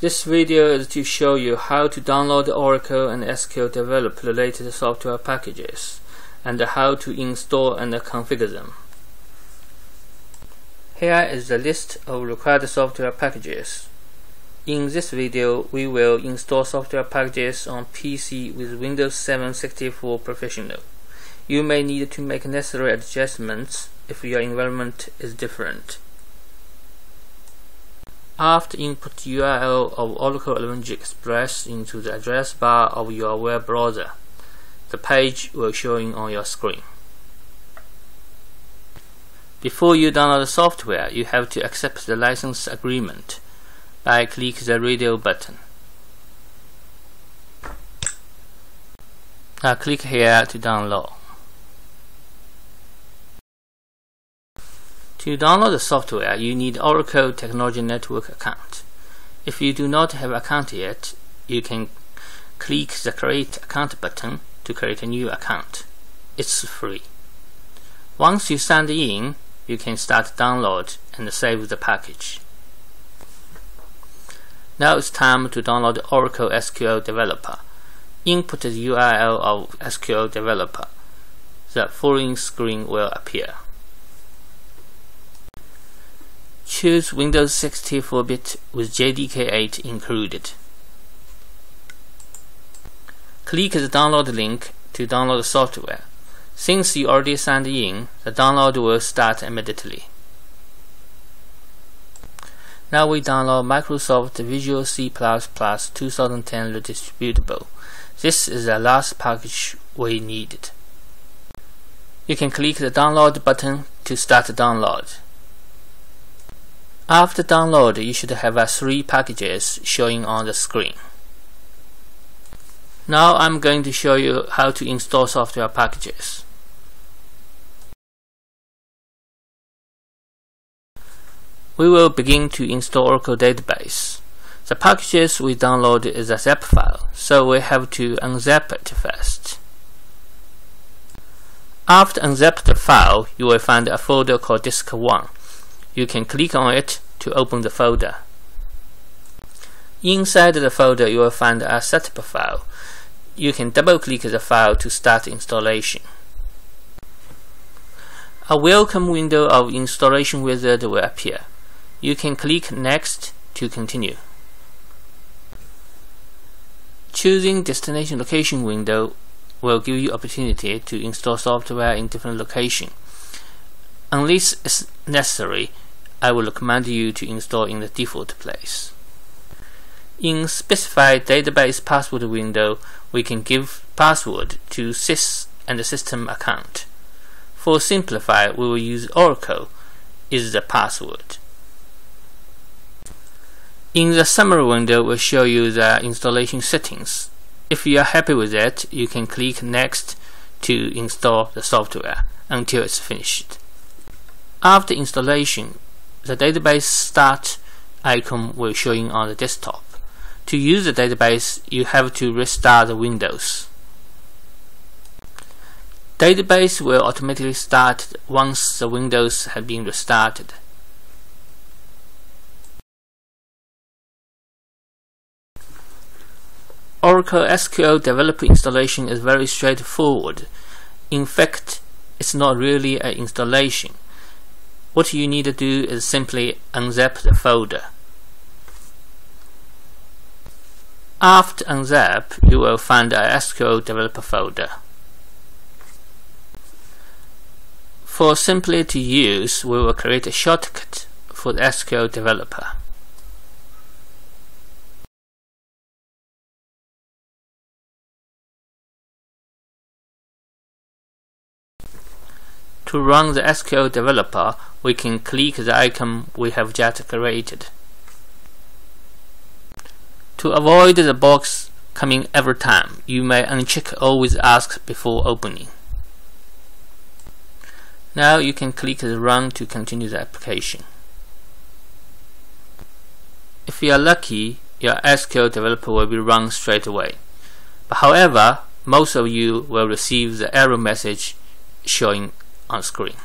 This video is to show you how to download Oracle and SQL Develop related software packages and how to install and configure them. Here is the list of required software packages. In this video, we will install software packages on PC with Windows 7 64 Professional. You may need to make necessary adjustments if your environment is different. After input URL of Oracle 11g Express into the address bar of your web browser, the page will showing on your screen. Before you download the software, you have to accept the license agreement by click the radio button. Now click here to download. To download the software, you need Oracle Technology Network account. If you do not have account yet, you can click the Create Account button to create a new account. It's free. Once you sign in, you can start download and save the package. Now it's time to download Oracle SQL Developer. Input the URL of SQL Developer. The following screen will appear. Choose Windows 64-bit with JDK8 included. Click the download link to download the software. Since you already signed in, the download will start immediately. Now we download Microsoft Visual C++ 2010 Redistributable. This is the last package we needed. You can click the download button to start the download. After download, you should have uh, three packages showing on the screen. Now I'm going to show you how to install software packages. We will begin to install Oracle database. The packages we download is a zip file, so we have to unzip it first. After unzip the file, you will find a folder called disk1 you can click on it to open the folder. Inside the folder you will find a setup file. You can double click the file to start installation. A welcome window of installation wizard will appear. You can click next to continue. Choosing destination location window will give you opportunity to install software in different location. Unless it's necessary, I will recommend you to install in the default place. In specify database password window, we can give password to sys and the system account. For simplify, we will use Oracle is the password. In the summary window, we'll show you the installation settings. If you are happy with it, you can click next to install the software until it's finished. After installation, the database start icon will show showing on the desktop. To use the database, you have to restart the Windows. Database will automatically start once the Windows have been restarted. Oracle SQL Developer installation is very straightforward. In fact, it's not really an installation. What you need to do is simply unzip the folder. After unzip, you will find a SQL developer folder. For simply to use, we will create a shortcut for the SQL developer. To run the SQL developer, we can click the icon we have just created. To avoid the box coming every time, you may uncheck Always Ask before opening. Now you can click the Run to continue the application. If you are lucky, your SQL developer will be run straight away. However, most of you will receive the error message showing on screen.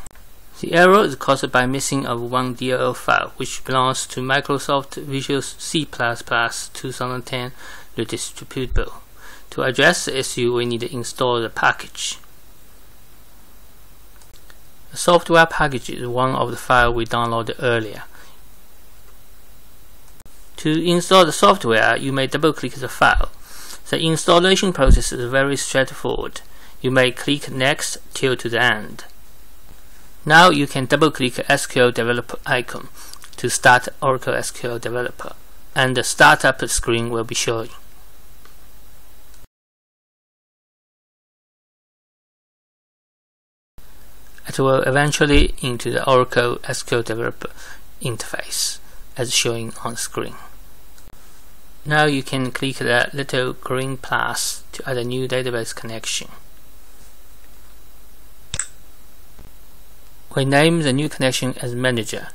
The error is caused by missing of one DLL file, which belongs to Microsoft Visual C++ 2010 redistributable. To address the issue, we need to install the package. The software package is one of the files we downloaded earlier. To install the software, you may double-click the file. The installation process is very straightforward. You may click Next till to the end. Now you can double-click SQL Developer icon to start Oracle SQL Developer, and the startup screen will be showing. It will eventually into the Oracle SQL Developer interface as showing on screen. Now you can click the little green plus to add a new database connection. We name the new connection as manager.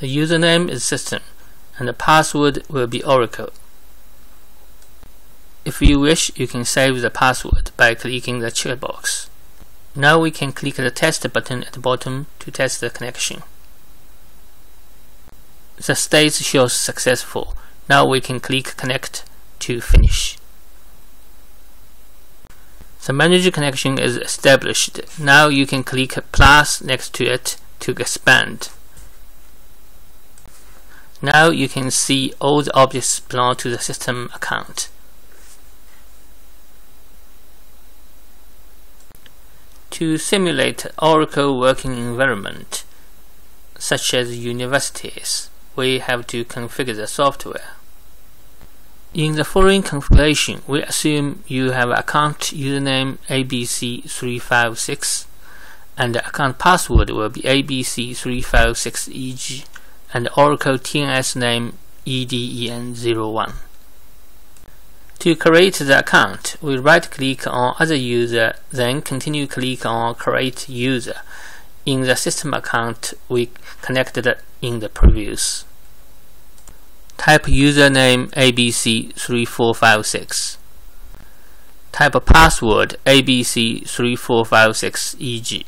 The username is system and the password will be Oracle. If you wish, you can save the password by clicking the checkbox. Now we can click the test button at the bottom to test the connection. The state shows successful. Now we can click connect to finish. The manager connection is established. Now you can click plus next to it to expand. Now you can see all the objects belong to the system account. To simulate Oracle working environment, such as universities, we have to configure the software. In the following configuration, we assume you have account username ABC356 and the account password will be ABC356EG and Oracle TNS name EDEN01. To create the account, we right-click on Other User, then continue click on Create User in the system account we connected in the previous. Type username ABC3456. Type password ABC3456EG.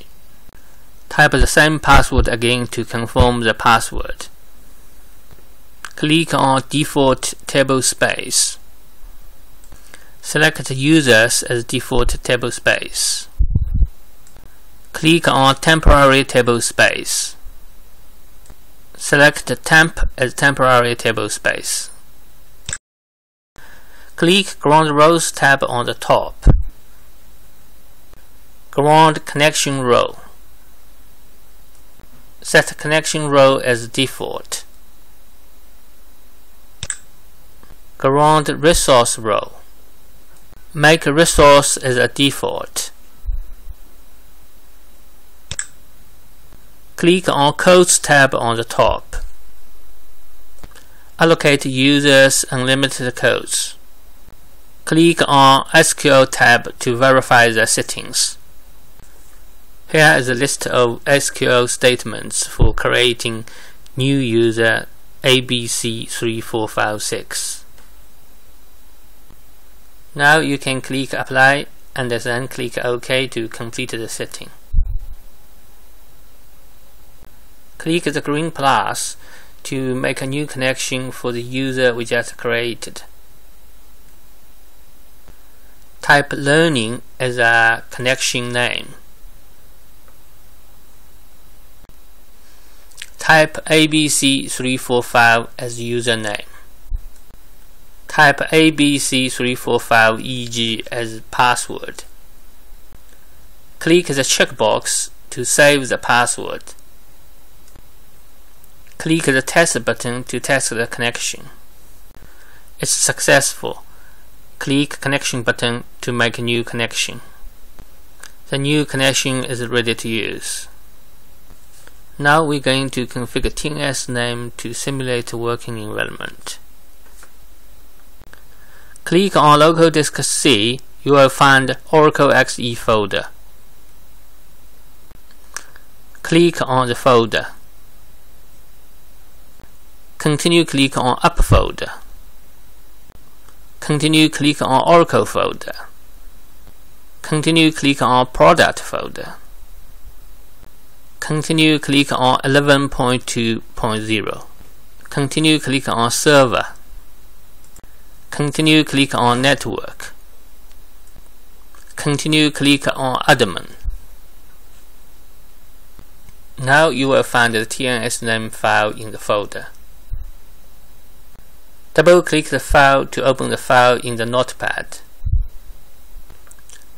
Type the same password again to confirm the password. Click on Default Table Space. Select Users as default table space. Click on Temporary Table Space. Select Temp as temporary table space. Click Grant Roles tab on the top. Ground Connection Role. Set Connection Role as default. Ground Resource Role. Make resource as a default. Click on Quotas tab on the top. Allocate users unlimited quotas. Click on SQL tab to verify the settings. Here is a list of SQL statements for creating new user ABC3456. Now you can click apply and then click OK to complete the setting. Click the green plus to make a new connection for the user we just created. Type learning as a connection name. Type ABC345 as username. Type ABC345EG as password. Click the checkbox to save the password. Click the test button to test the connection. It's successful. Click connection button to make a new connection. The new connection is ready to use. Now we're going to configure TNS name to simulate a working environment. Click on local disk C, you will find Oracle XE folder. Click on the folder. Continue click on App folder. Continue click on Oracle folder. Continue click on Product folder. Continue click on 11.2.0. Continue click on Server. Continue click on Network. Continue click on Admin. Now you will find the TNS name file in the folder. Double-click the file to open the file in the Notepad.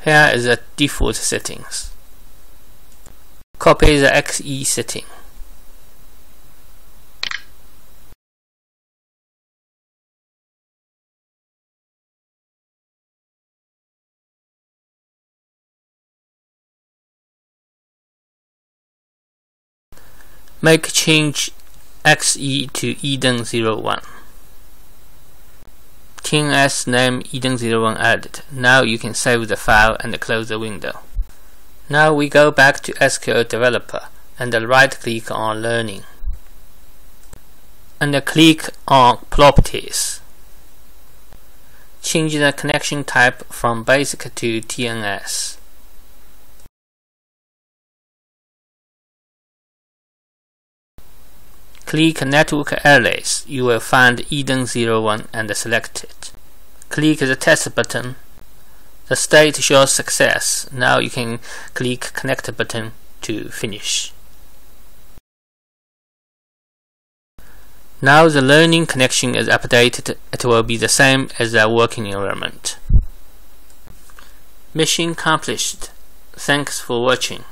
Here is the default settings. Copy the XE setting. Make change XE to Eden01. TNS name Eden01 added. Now you can save the file and close the window. Now we go back to SQL Developer and right click on Learning. And click on Properties. Change the connection type from Basic to TNS. Click Network Alias. You will find Eden01 and select it. Click the Test button. The state shows success. Now you can click Connect button to finish. Now the learning connection is updated. It will be the same as the working environment. Mission accomplished. Thanks for watching.